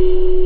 you